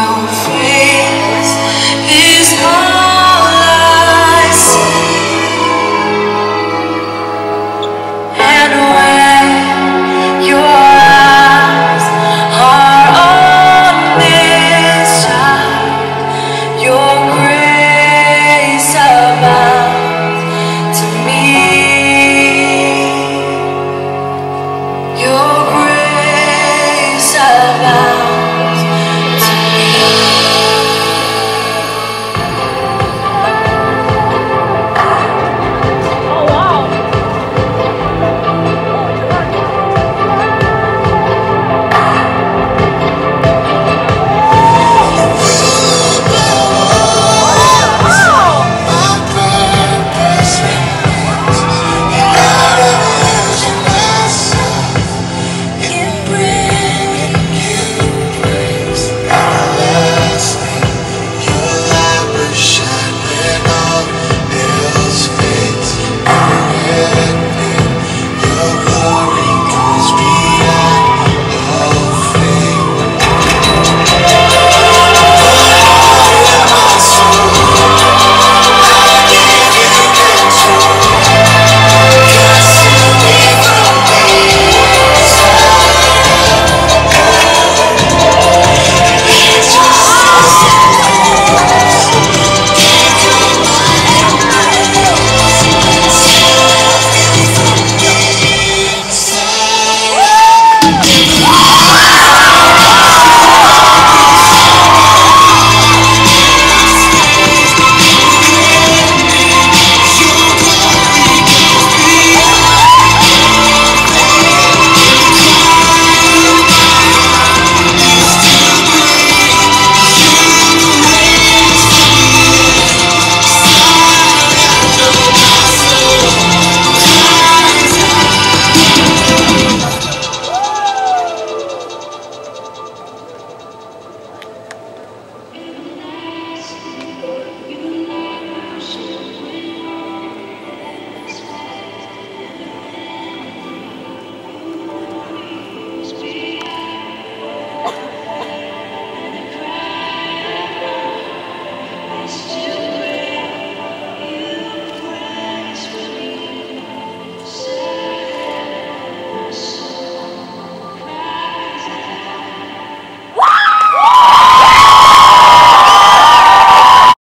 now afraid